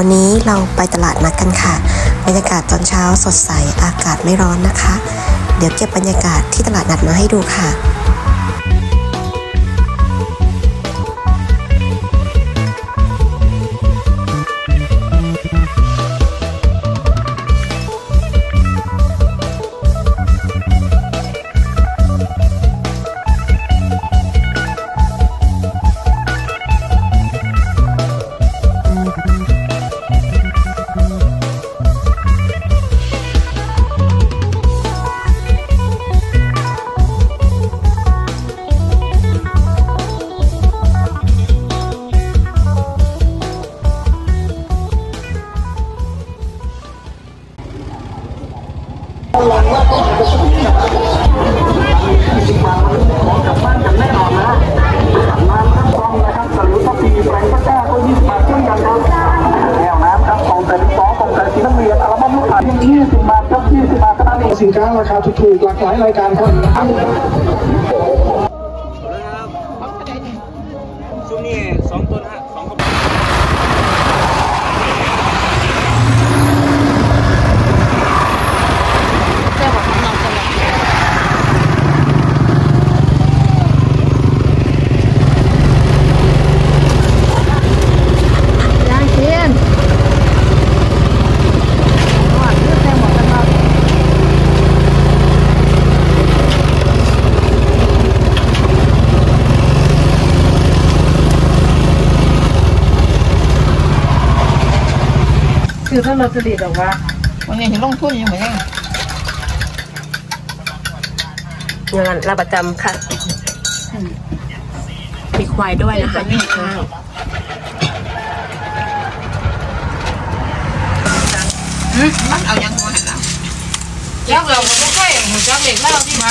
วันนี้เราไปตลาดนัดกันค่ะ บรรยากาศตอนเช้าสดใส อากาศไม่ร้อนนะคะ เดี๋ยวเก็บบรรยากาศที่ตลาดนัดมาให้ดูค่ะ สินค้าราคาถูกๆหลากหลายรายการครับช่วงนี้สองตัวนฮะสองกระบอก ย่างเทียนหวานเลือดแทงหมดกันมา คือถ้าเราจะดีดออกว่าวันนี้เห็นลงทุนอยู่เหมือนกันงานรับประจำค่ะ มีควายด้วยนะคะมีข้าวมันเอายังหัวหันแล้วยักเราก็ไม่ค่อยหัวจักเล็กแล้วที่มา